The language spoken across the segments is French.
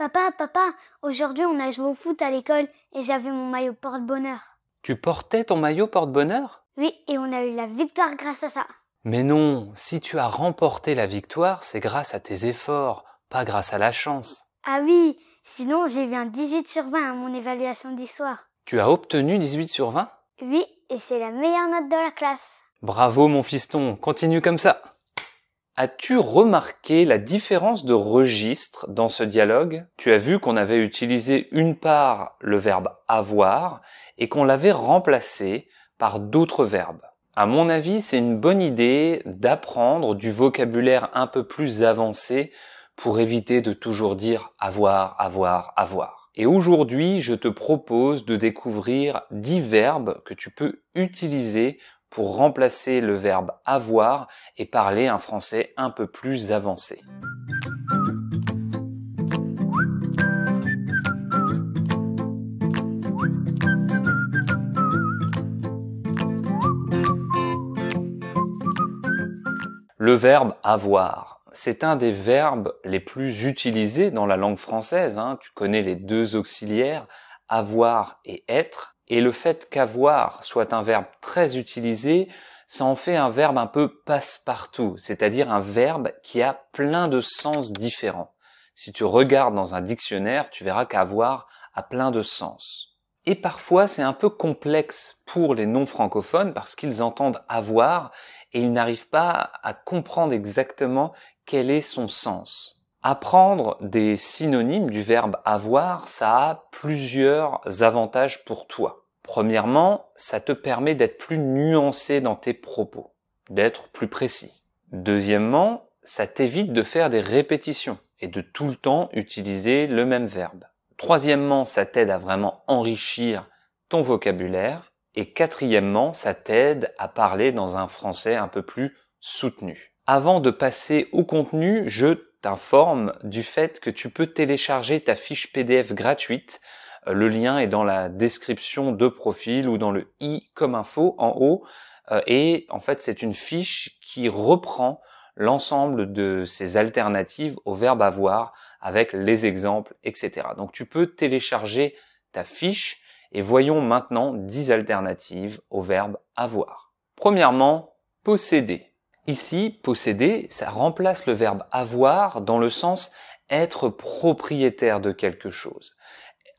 Papa, papa, aujourd'hui on a joué au foot à l'école et j'avais mon maillot porte-bonheur. Tu portais ton maillot porte-bonheur? Oui, et on a eu la victoire grâce à ça. Mais non, si tu as remporté la victoire, c'est grâce à tes efforts, pas grâce à la chance. Ah oui, sinon j'ai eu un 18 sur 20 à mon évaluation d'histoire. Tu as obtenu 18 sur 20 Oui, et c'est la meilleure note de la classe. Bravo mon fiston, continue comme ça. As-tu remarqué la différence de registre dans ce dialogue? Tu as vu qu'on avait utilisé une part le verbe avoir et qu'on l'avait remplacé par d'autres verbes. À mon avis, c'est une bonne idée d'apprendre du vocabulaire un peu plus avancé pour éviter de toujours dire avoir, avoir, avoir. Et aujourd'hui, je te propose de découvrir dix verbes que tu peux utiliser pour remplacer le verbe avoir et parler un français un peu plus avancé. Le verbe avoir, c'est un des verbes les plus utilisés dans la langue française. Hein. Tu connais les deux auxiliaires, avoir et être. Et le fait qu'avoir soit un verbe très utilisé, ça en fait un verbe un peu passe-partout, c'est-à-dire un verbe qui a plein de sens différents. Si tu regardes dans un dictionnaire, tu verras qu'avoir a plein de sens. Et parfois, c'est un peu complexe pour les non-francophones parce qu'ils entendent avoir et ils n'arrivent pas à comprendre exactement quel est son sens. Apprendre des synonymes du verbe avoir, ça a plusieurs avantages pour toi. Premièrement, ça te permet d'être plus nuancé dans tes propos, d'être plus précis. Deuxièmement, ça t'évite de faire des répétitions et de tout le temps utiliser le même verbe. Troisièmement, ça t'aide à vraiment enrichir ton vocabulaire. Et quatrièmement, ça t'aide à parler dans un français un peu plus soutenu. Avant de passer au contenu, je t'informe du fait que tu peux télécharger ta fiche PDF gratuite. Le lien est dans la description de profil ou dans le i comme info en haut. Euh, et en fait, c'est une fiche qui reprend l'ensemble de ces alternatives au verbe avoir avec les exemples, etc. Donc tu peux télécharger ta fiche et voyons maintenant 10 alternatives au verbe avoir. Premièrement, posséder. Ici, posséder, ça remplace le verbe avoir dans le sens être propriétaire de quelque chose.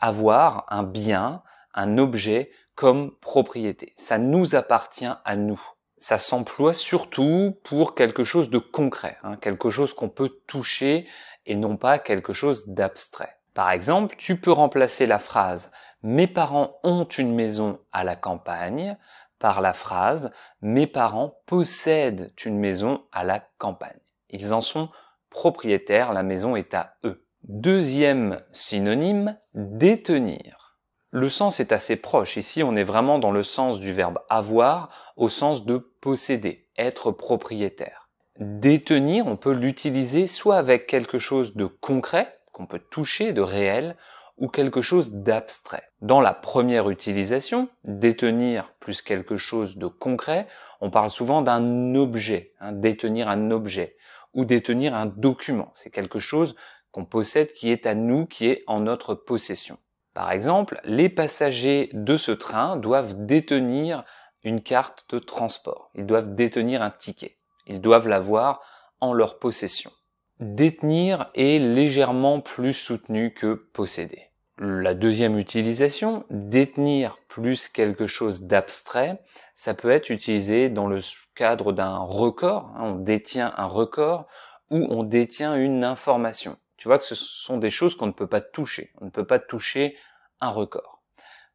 Avoir un bien, un objet comme propriété. Ça nous appartient à nous. Ça s'emploie surtout pour quelque chose de concret, hein, quelque chose qu'on peut toucher et non pas quelque chose d'abstrait. Par exemple, tu peux remplacer la phrase mes parents ont une maison à la campagne par la phrase Mes parents possèdent une maison à la campagne. Ils en sont propriétaires, la maison est à eux. Deuxième synonyme, détenir. Le sens est assez proche. Ici, on est vraiment dans le sens du verbe avoir au sens de posséder, être propriétaire. Détenir, on peut l'utiliser soit avec quelque chose de concret, qu'on peut toucher, de réel, ou quelque chose d'abstrait. Dans la première utilisation, détenir plus quelque chose de concret, on parle souvent d'un objet, hein, détenir un objet, ou détenir un document. C'est quelque chose qu'on possède qui est à nous, qui est en notre possession. Par exemple, les passagers de ce train doivent détenir une carte de transport. Ils doivent détenir un ticket. Ils doivent l'avoir en leur possession. Détenir est légèrement plus soutenu que posséder. La deuxième utilisation, détenir plus quelque chose d'abstrait, ça peut être utilisé dans le cadre d'un record, hein, on détient un record ou on détient une information. Tu vois que ce sont des choses qu'on ne peut pas toucher. On ne peut pas toucher un record.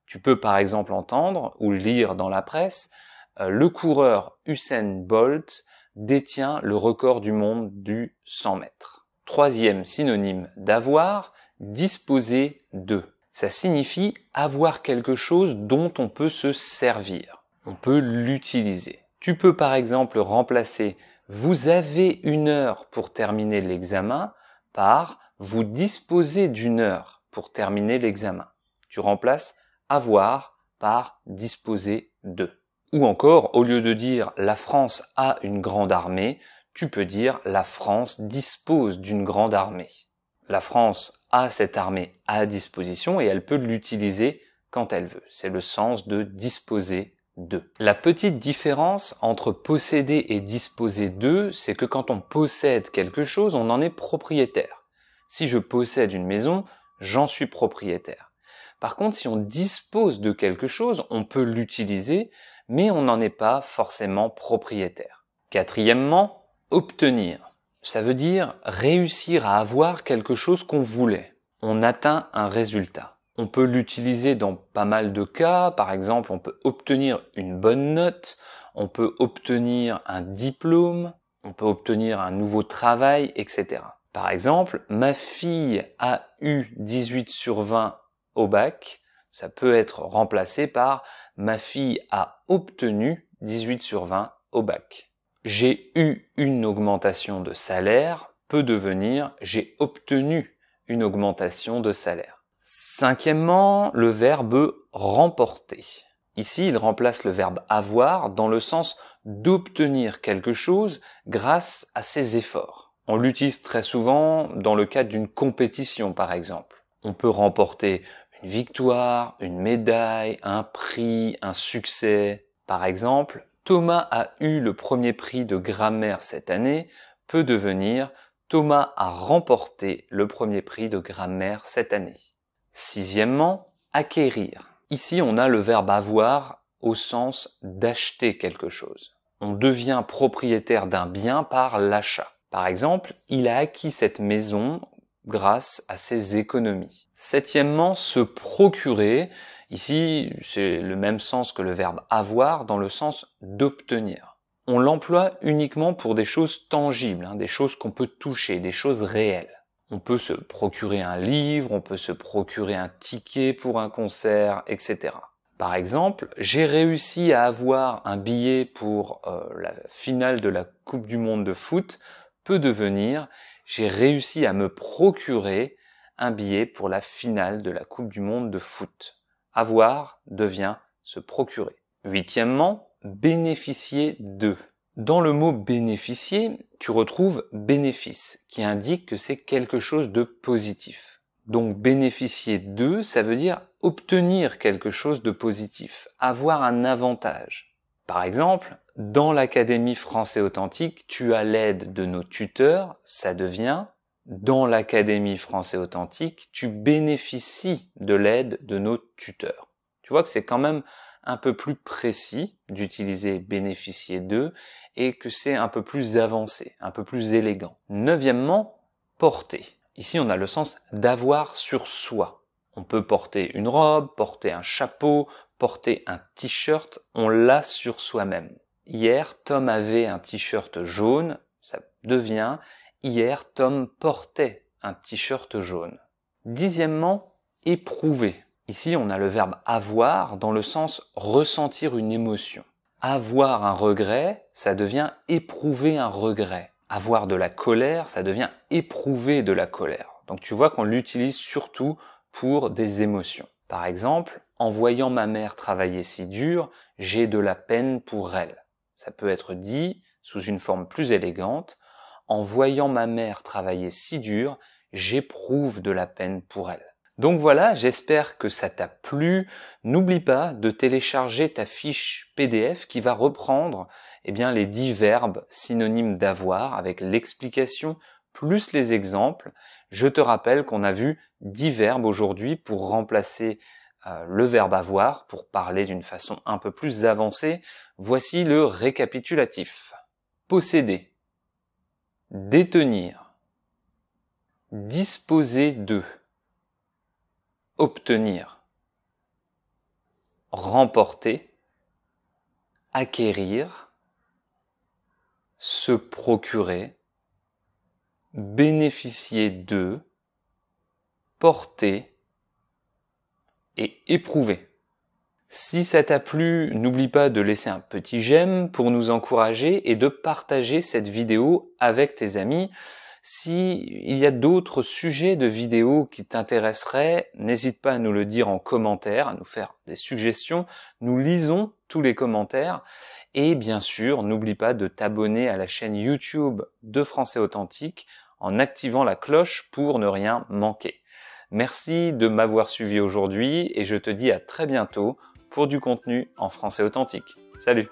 Tu peux par exemple entendre ou lire dans la presse, euh, le coureur Usain Bolt détient le record du monde du 100 mètres. Troisième synonyme d'avoir, disposer de. Ça signifie avoir quelque chose dont on peut se servir. On peut l'utiliser. Tu peux par exemple remplacer vous avez une heure pour terminer l'examen par vous disposez d'une heure pour terminer l'examen. Tu remplaces avoir par disposer de. Ou encore, au lieu de dire la France a une grande armée, tu peux dire la France dispose d'une grande armée. La France a cette armée à disposition et elle peut l'utiliser quand elle veut. C'est le sens de disposer La petite différence entre posséder et disposer de, c'est que quand on possède quelque chose, on en est propriétaire. Si je possède une maison, j'en suis propriétaire. Par contre, si on dispose de quelque chose, on peut l'utiliser, mais on n'en est pas forcément propriétaire. Quatrièmement, obtenir. Ça veut dire réussir à avoir quelque chose qu'on voulait. On atteint un résultat. On peut l'utiliser dans pas mal de cas. Par exemple, on peut obtenir une bonne note, on peut obtenir un diplôme, on peut obtenir un nouveau travail, etc. Par exemple, ma fille a eu 18 sur 20 au bac. Ça peut être remplacé par ma fille a obtenu 18 sur 20 au bac. J'ai eu une augmentation de salaire peut devenir j'ai obtenu une augmentation de salaire. Cinquièmement, le verbe remporter. Ici, il remplace le verbe avoir dans le sens d'obtenir quelque chose grâce à ses efforts. On l'utilise très souvent dans le cadre d'une compétition, par exemple. On peut remporter une victoire, une médaille, un prix, un succès. Par exemple, Thomas a eu le premier prix de grammaire cette année peut devenir Thomas a remporté le premier prix de grammaire cette année. Sixièmement, acquérir. Ici, on a le verbe avoir au sens d'acheter quelque chose. On devient propriétaire d'un bien par l'achat. Par exemple, il a acquis cette maison grâce à ses économies. Septièmement, se procurer. Ici, c'est le même sens que le verbe avoir dans le sens d'obtenir. On l'emploie uniquement pour des choses tangibles, hein, des choses qu'on peut toucher, des choses réelles. On peut se procurer un livre, on peut se procurer un ticket pour un concert, etc. Par exemple, j'ai réussi à avoir un billet pour euh, la finale de la Coupe du Monde de foot peut devenir j'ai réussi à me procurer un billet pour la finale de la Coupe du Monde de foot. Avoir devient se procurer. Huitièmement, bénéficier de. Dans le mot bénéficier, tu retrouves bénéfice, qui indique que c'est quelque chose de positif. Donc bénéficier de, ça veut dire obtenir quelque chose de positif, avoir un avantage. Par exemple, dans l'Académie français authentique, tu as l'aide de nos tuteurs, ça devient dans l'Académie français authentique, tu bénéficies de l'aide de nos tuteurs. Tu vois que c'est quand même un peu plus précis d'utiliser bénéficier d'eux et que c'est un peu plus avancé, un peu plus élégant. Neuvièmement, porter. Ici, on a le sens d'avoir sur soi. On peut porter une robe, porter un chapeau, porter un t-shirt, on l'a sur soi-même. Hier, Tom avait un t-shirt jaune, ça devient hier, Tom portait un t-shirt jaune. Dixièmement, éprouver. Ici, on a le verbe avoir dans le sens ressentir une émotion. Avoir un regret, ça devient éprouver un regret. Avoir de la colère, ça devient éprouver de la colère. Donc tu vois qu'on l'utilise surtout pour des émotions. Par exemple, en voyant ma mère travailler si dur, j'ai de la peine pour elle. Ça peut être dit sous une forme plus élégante. En voyant ma mère travailler si dur, j'éprouve de la peine pour elle. Donc voilà, j'espère que ça t'a plu. N'oublie pas de télécharger ta fiche PDF qui va reprendre eh bien, les dix verbes synonymes d'avoir avec l'explication plus les exemples. Je te rappelle qu'on a vu dix verbes aujourd'hui pour remplacer euh, le verbe avoir pour parler d'une façon un peu plus avancée. Voici le récapitulatif. Posséder. Détenir. Disposer de. Obtenir. Remporter. Acquérir. Se procurer. Bénéficier de. Porter et éprouver. Si ça t'a plu, n'oublie pas de laisser un petit j'aime pour nous encourager et de partager cette vidéo avec tes amis. Si il y a d'autres sujets de vidéos qui t'intéresseraient, n'hésite pas à nous le dire en commentaire, à nous faire des suggestions. Nous lisons tous les commentaires. Et bien sûr, n'oublie pas de t'abonner à la chaîne YouTube de Français Authentique en activant la cloche pour ne rien manquer. Merci de m'avoir suivi aujourd'hui et je te dis à très bientôt pour du contenu en français authentique. Salut